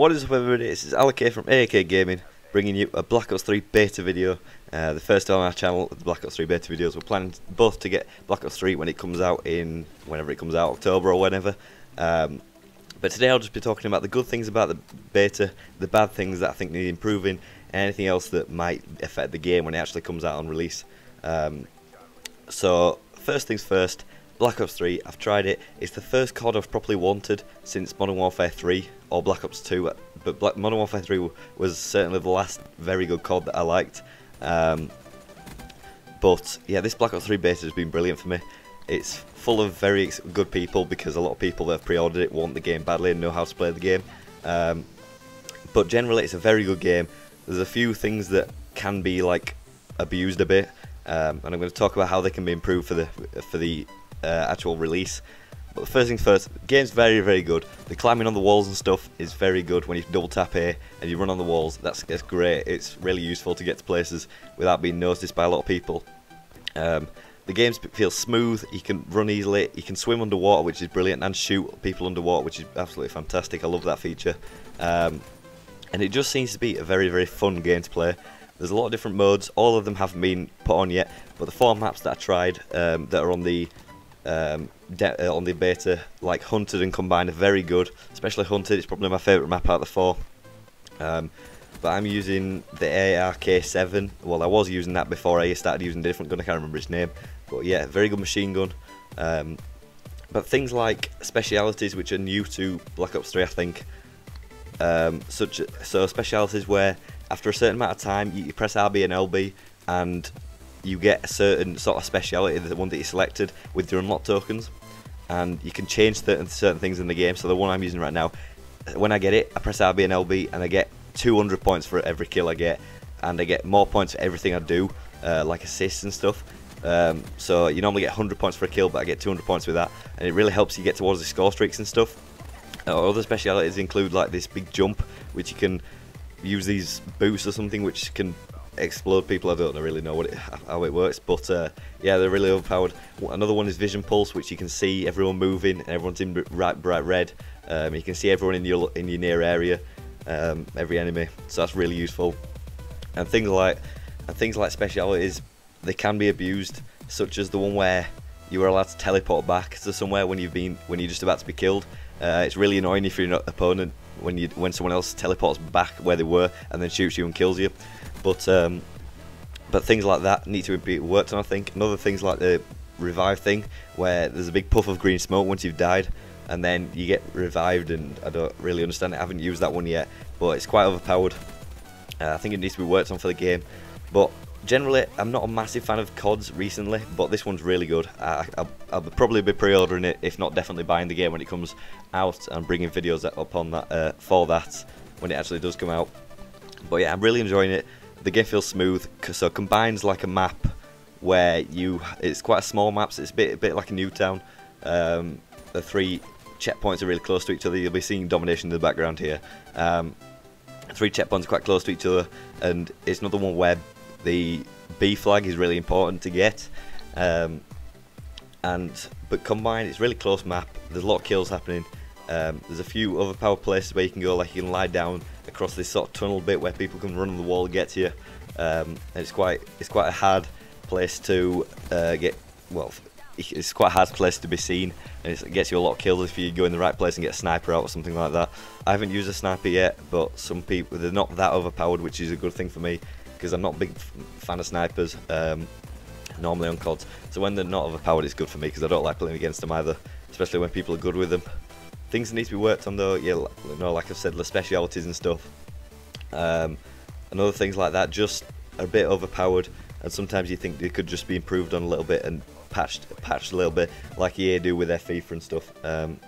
What is up everybody, this is Alec from AK Gaming, bringing you a Black Ops 3 beta video, uh, the first on our channel, the Black Ops 3 beta videos. We're planning both to get Black Ops 3 when it comes out in, whenever it comes out, October or whenever. Um, but today I'll just be talking about the good things about the beta, the bad things that I think need improving, anything else that might affect the game when it actually comes out on release. Um, so, first things first, Black Ops 3, I've tried it. It's the first COD I've properly wanted since Modern Warfare 3 or Black Ops 2. But Black, Modern Warfare 3 was certainly the last very good COD that I liked. Um, but yeah, this Black Ops 3 beta has been brilliant for me. It's full of very good people because a lot of people that have pre-ordered it want the game badly and know how to play the game. Um, but generally, it's a very good game. There's a few things that can be like abused a bit, um, and I'm going to talk about how they can be improved for the for the uh, actual release. But first things first, the game's very, very good. The climbing on the walls and stuff is very good when you double tap A and you run on the walls. That's, that's great. It's really useful to get to places without being noticed by a lot of people. Um, the game feels smooth, you can run easily, you can swim underwater, which is brilliant, and shoot people underwater, which is absolutely fantastic. I love that feature. Um, and it just seems to be a very, very fun game to play. There's a lot of different modes, all of them haven't been put on yet, but the four maps that I tried um, that are on the um, uh, on the beta, like Hunted and Combined, are very good. Especially Hunted, it's probably my favourite map out of the four. Um, but I'm using the ARK-7. Well, I was using that before I started using a different gun. I can't remember its name. But yeah, very good machine gun. Um, but things like specialities, which are new to Black Ops 3, I think. Um, such so specialities where after a certain amount of time you, you press RB and LB and you get a certain sort of speciality, the one that you selected with your unlock tokens, and you can change certain certain things in the game. So the one I'm using right now, when I get it, I press RB and LB, and I get 200 points for every kill I get, and I get more points for everything I do, uh, like assists and stuff. Um, so you normally get 100 points for a kill, but I get 200 points with that, and it really helps you get towards the score streaks and stuff. Uh, other specialities include like this big jump, which you can use these boosts or something, which can explode people. I don't really know what it, how it works, but uh, yeah, they're really overpowered. Another one is Vision Pulse, which you can see everyone moving, and everyone's in bright, bright red. Um, you can see everyone in your in your near area, um, every enemy, so that's really useful. And things like and things like specialities, they can be abused, such as the one where you are allowed to teleport back to somewhere when you've been when you're just about to be killed. Uh, it's really annoying if you're an opponent when you when someone else teleports back where they were and then shoots you and kills you. But um, but things like that need to be worked on. I think. And other things like the revive thing, where there's a big puff of green smoke once you've died, and then you get revived. And I don't really understand it. I haven't used that one yet, but it's quite overpowered. Uh, I think it needs to be worked on for the game. But generally, I'm not a massive fan of CODs recently, but this one's really good. I, will probably be pre-ordering it, if not definitely buying the game when it comes out, and bringing videos up on that uh, for that when it actually does come out. But yeah, I'm really enjoying it the game feels smooth, so combines like a map where you it's quite a small map, so it's a bit a bit like a Nuketown. Um, the three checkpoints are really close to each other. You'll be seeing domination in the background here. Um, three checkpoints are quite close to each other, and it's another one where the B flag is really important to get. Um, and but combined, it's really close map. There's a lot of kills happening. Um, there's a few other power places where you can go, like you can lie down across this sort of tunnel bit where people can run on the wall and get to you. Um, and it's quite it's quite a hard place to uh, get. Well, it's quite a hard place to be seen, and it gets you a lot of kills if you go in the right place and get a sniper out or something like that. I haven't used a sniper yet, but some people they're not that overpowered, which is a good thing for me because I'm not a big fan of snipers. Um, normally on CODs, so when they're not overpowered, it's good for me because I don't like playing against them either, especially when people are good with them. Things that need to be worked on though, yeah, you know, like I've said, the specialities and stuff, um, and other things like that, just a bit overpowered. And sometimes you think they could just be improved on a little bit and patched, patched a little bit, like EA do with their FIFA and stuff. Um,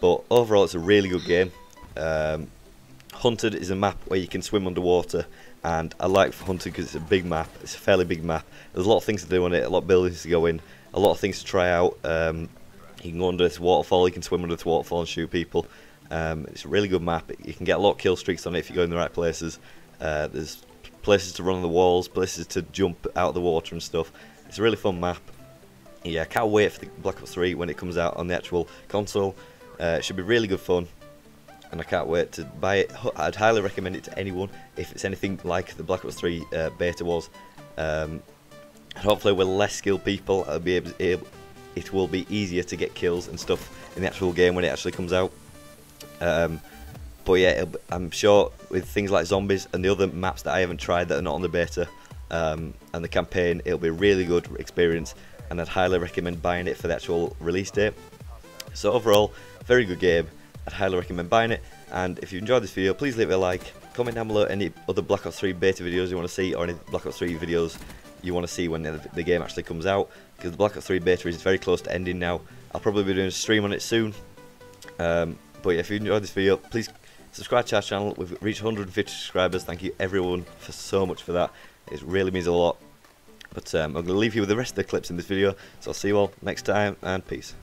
but overall, it's a really good game. Um, Hunted is a map where you can swim underwater, and I like Hunted because it's a big map. It's a fairly big map. There's a lot of things to do on it, a lot of buildings to go in, a lot of things to try out. Um, you can go under this waterfall, you can swim under this waterfall and shoot people. Um, it's a really good map. You can get a lot of kill streaks on it if you go in the right places. Uh, there's places to run on the walls, places to jump out of the water and stuff. It's a really fun map. Yeah, I can't wait for the Black Ops 3 when it comes out on the actual console. Uh, it should be really good fun. and I can't wait to buy it. I'd highly recommend it to anyone if it's anything like the Black Ops 3 uh, beta was. Um, hopefully, with less skilled people, I'll be able, able, it will be easier to get kills and stuff in the actual game when it actually comes out. Um, but yeah, I'm sure with things like zombies and the other maps that I haven't tried that are not on the beta um, and the campaign, it'll be a really good experience, and I'd highly recommend buying it for the actual release date. So overall, very good game. I'd highly recommend buying it. And if you enjoyed this video, please leave it a like. Comment down below any other Black Ops 3 beta videos you want to see, or any Black Ops 3 videos you want to see when the, the game actually comes out. Because the Black Ops 3 beta is very close to ending now. I'll probably be doing a stream on it soon. Um, but yeah, if you enjoyed this video, please subscribe to our channel. We've reached 150 subscribers. Thank you everyone for so much for that. It really means a lot. But um, I'm going to leave you with the rest of the clips in this video. So I'll see you all next time and peace.